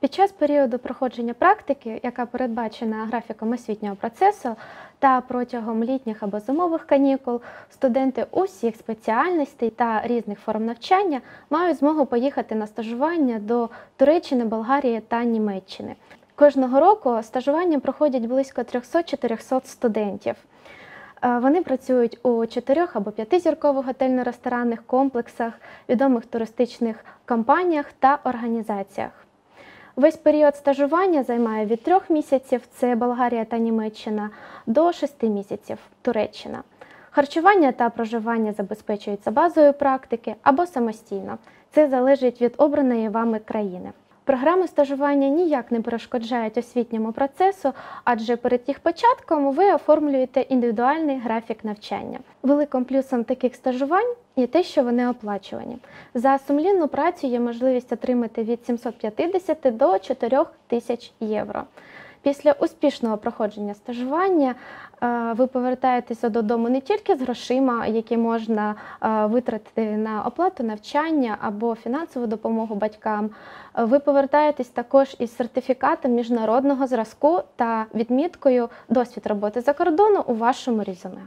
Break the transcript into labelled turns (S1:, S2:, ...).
S1: Під час періоду проходження практики, яка передбачена графіком освітнього процесу, та протягом літніх або зимових канікул, студенти усіх спеціальностей та різних форм навчання мають змогу поїхати на стажування до Туреччини, Болгарії та Німеччини. Кожного року стажування проходять близько 300-400 студентів. Е, Вони працюють у чотирьох або п'ятизіркових готельно-ресторанних комплексах, відомих туристичних компаніях та організаціях. Весь період стажування займає від трьох місяців це Болгарія та Німеччина до шести місяців Туреччина. Харчування та проживання забезпечуються базою практики або самостійно. Це залежить від обраної вами країни. Програми стажування ніяк не перешкоджають освітньому процесу, адже перед їх початком ви оформлюєте індивідуальний графік навчання. Великим плюсом таких стажувань є те, що вони оплачувані. За сумлінну працю є можливість отримати від 750 до 4 тисяч євро. Після успішного проходження стажування е, ви повертаєтеся додому не тільки з грошима, які можна е, витратити на оплату навчання або фінансову допомогу батькам. Е, Ви повертаєтесь також із сертифікатом міжнародного зразку та відміткою досвід роботи за кордону у вашому резюме.